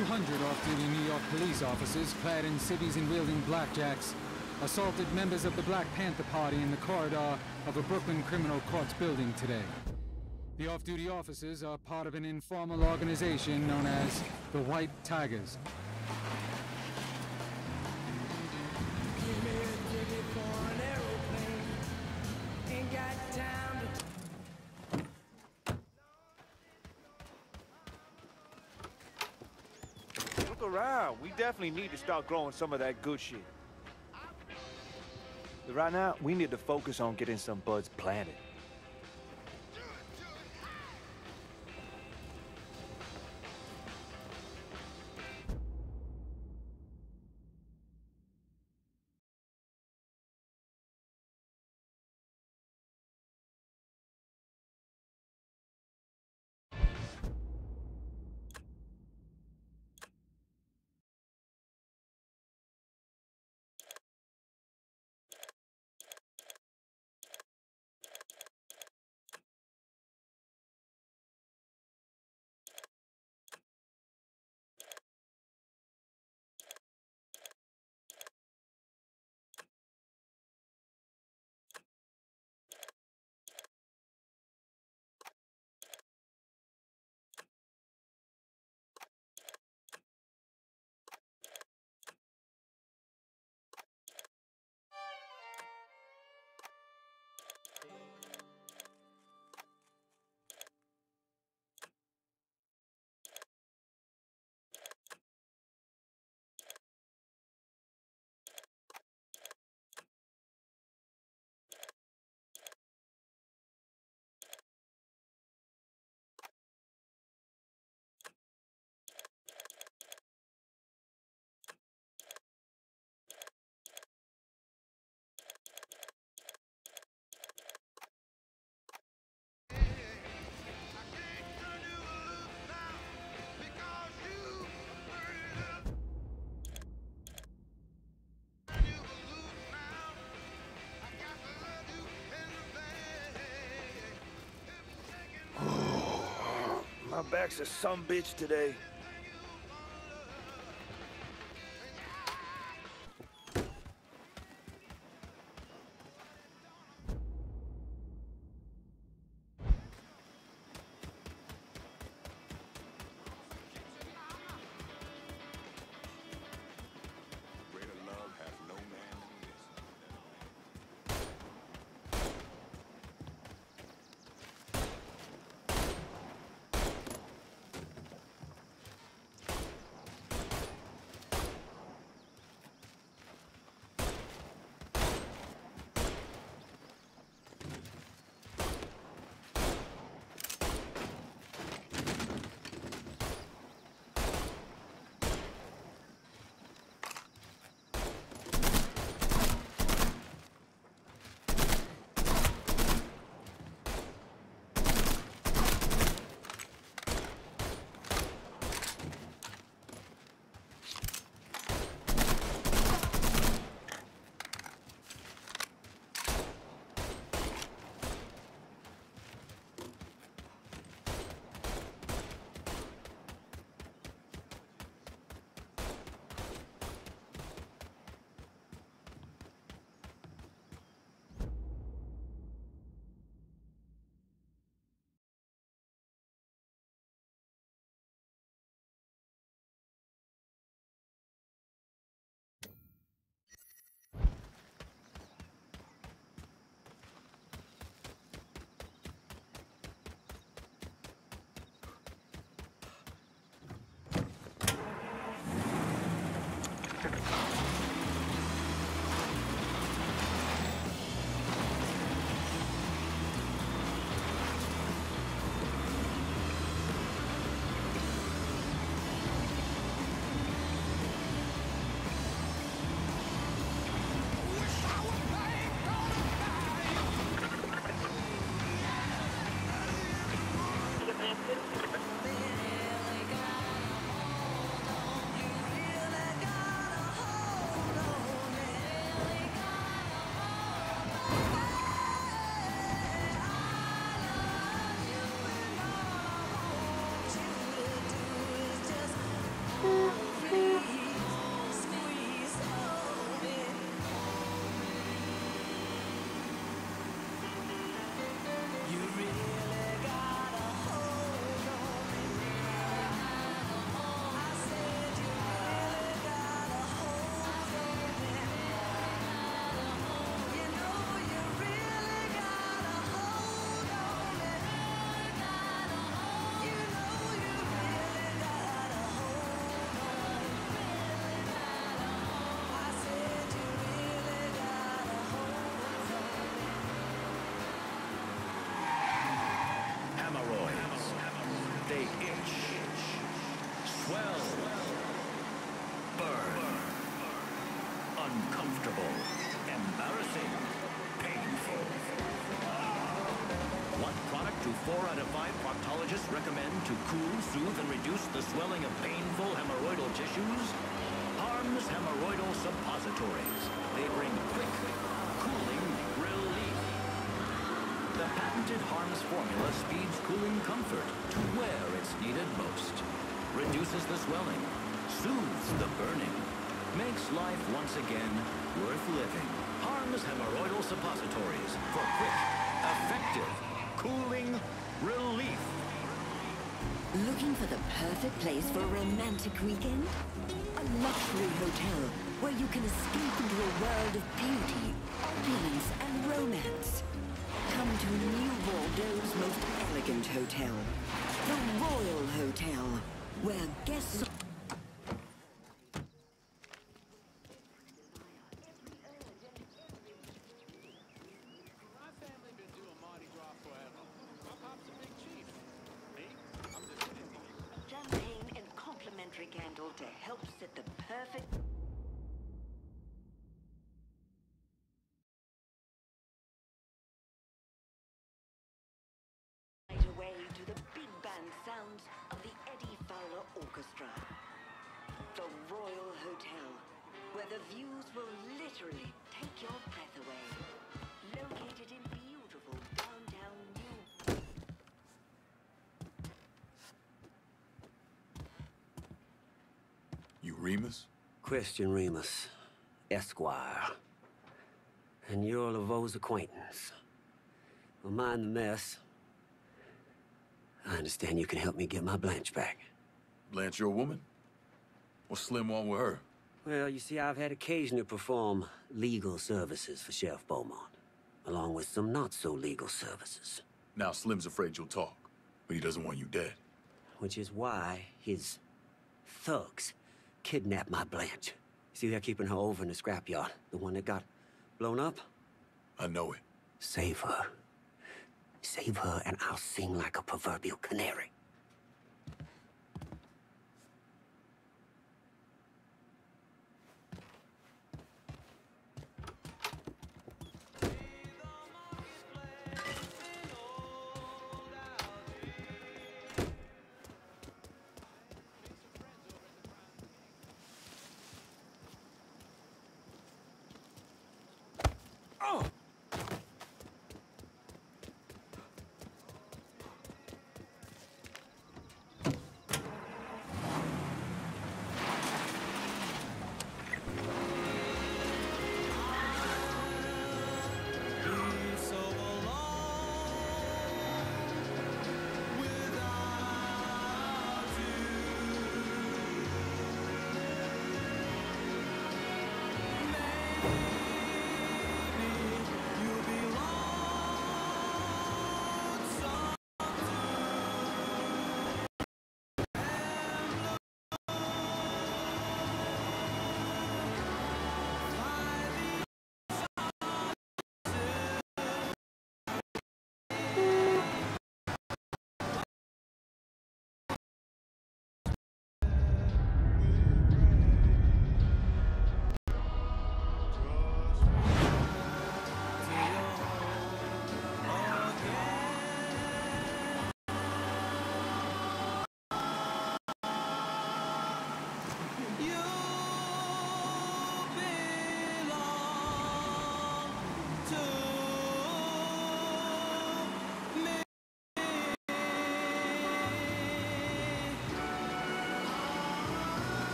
200 off-duty New York police officers, clad in civvies and wielding blackjacks, assaulted members of the Black Panther Party in the corridor of a Brooklyn criminal courts building today. The off-duty officers are part of an informal organization known as the White Tigers. Around. We definitely need to start growing some of that good shit. But right now, we need to focus on getting some buds planted. My back's a some bitch today. Cool, soothe, and reduce the swelling of painful hemorrhoidal tissues? Harm's Hemorrhoidal Suppositories. They bring quick, cooling relief. The patented Harms formula speeds cooling comfort to where it's needed most. Reduces the swelling, soothes the burning, makes life once again worth living. Harms Hemorrhoidal Suppositories for quick, effective, cooling relief. Looking for the perfect place for a romantic weekend? A luxury hotel where you can escape into a world of beauty, opulence, and romance. Come to New Bordeaux's most elegant hotel, the Royal Hotel, where guests... Orchestra. The Royal Hotel, where the views will literally take your breath away. Located in beautiful downtown New... You Remus? Christian Remus, Esquire. And you're Laveau's acquaintance. Well, mind the mess. I understand you can help me get my Blanche back. Blanche, your woman? What's Slim want with her? Well, you see, I've had occasion to perform legal services for Sheriff Beaumont, along with some not-so-legal services, Now Slim's afraid you'll talk, but he doesn't want you dead. which is why his thugs kidnapped my Blanche. See, they're keeping her over in the scrapyard, the one that got blown up. I know it. Save her. Save her, and I'll sing like a proverbial canary.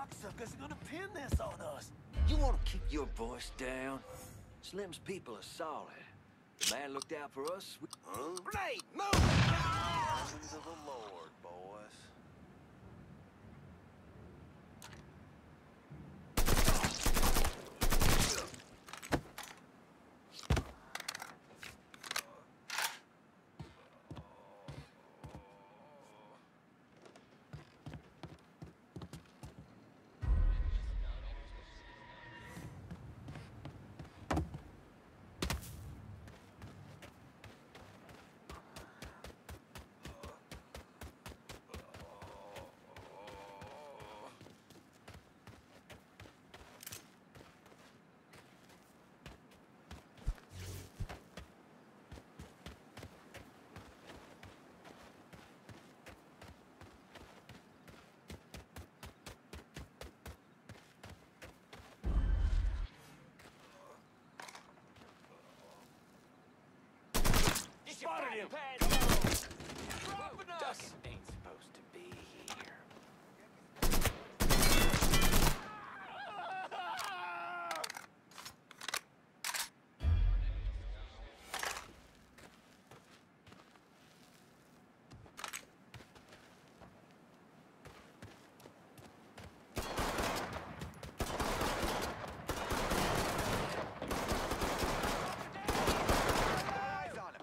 Cocksuckers are gonna pin this on us. You wanna keep your voice down? Slim's people are solid. The man looked out for us. We... Huh? Grenade, move! Blessings of the Lord, boys. Spotted him! Duck ain't supposed to be here. Eyes on him.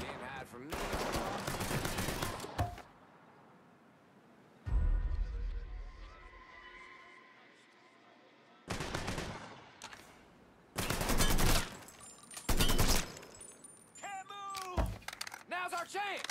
Can't hide from me. Can't move! Now's our chance!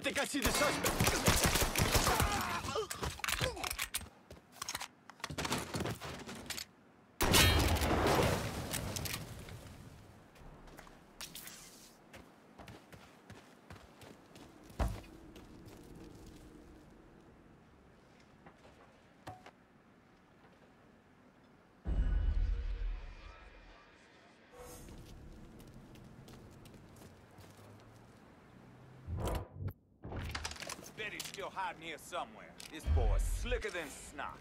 I think I see the suspect. He's still hiding here somewhere. This boy's slicker than snot.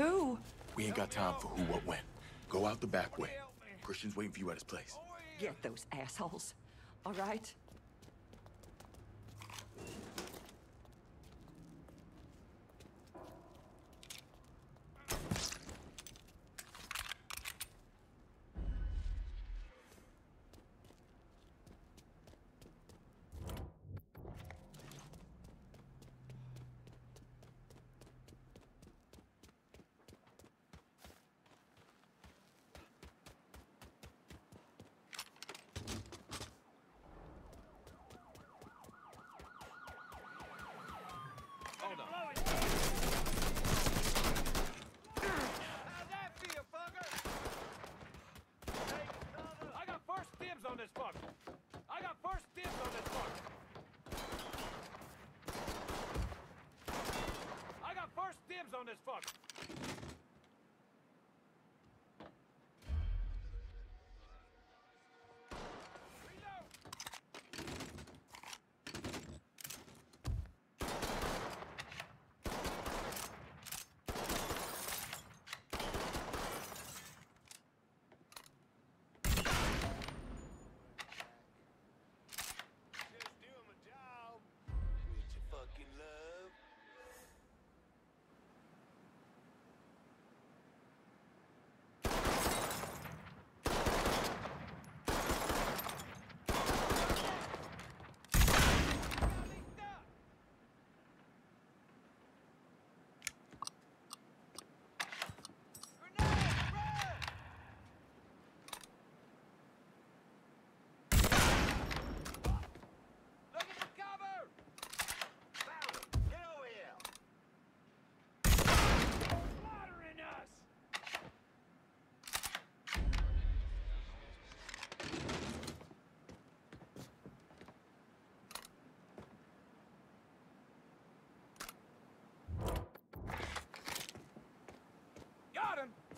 Who? We ain't got time for who, what, when. Go out the back way. Christian's waiting for you at his place. Get those assholes. All right?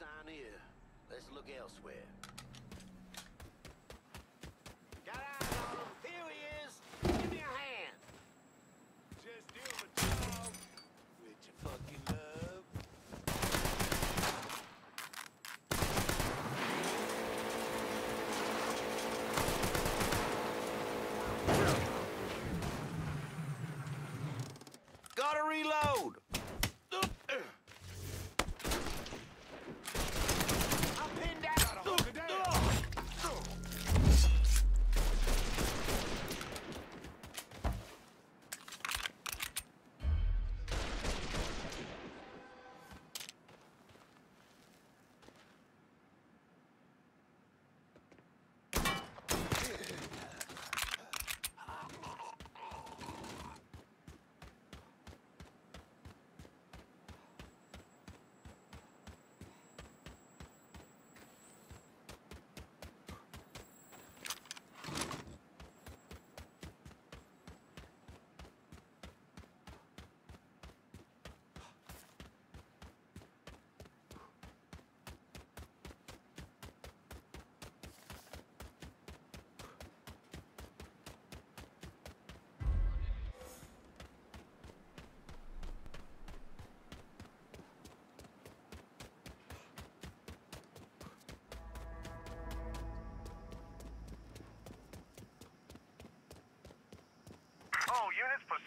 sign here. Let's look elsewhere.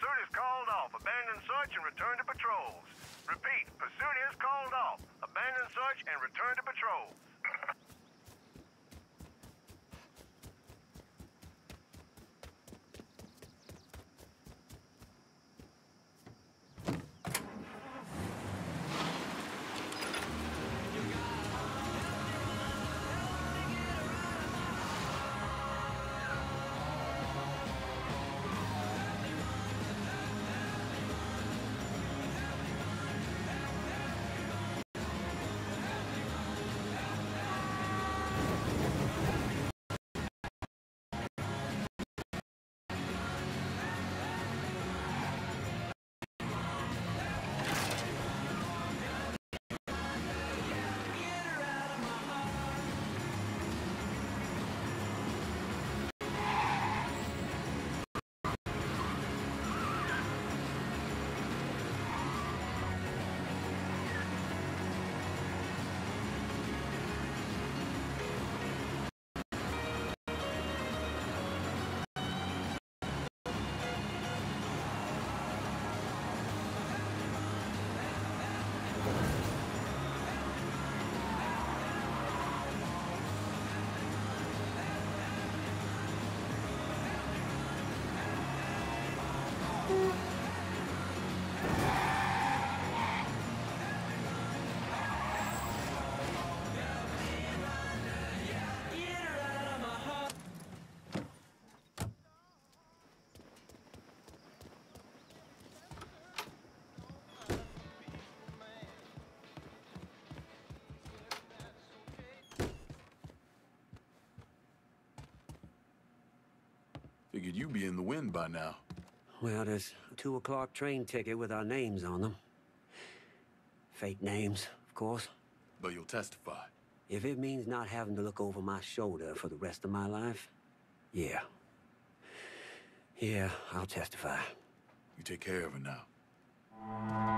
Pursuit is called off. Abandon search and return to patrols. Figured you'd be in the wind by now. Well, there's a two o'clock train ticket with our names on them. Fake names, of course. But you'll testify. If it means not having to look over my shoulder for the rest of my life, yeah. Yeah, I'll testify. You take care of her now.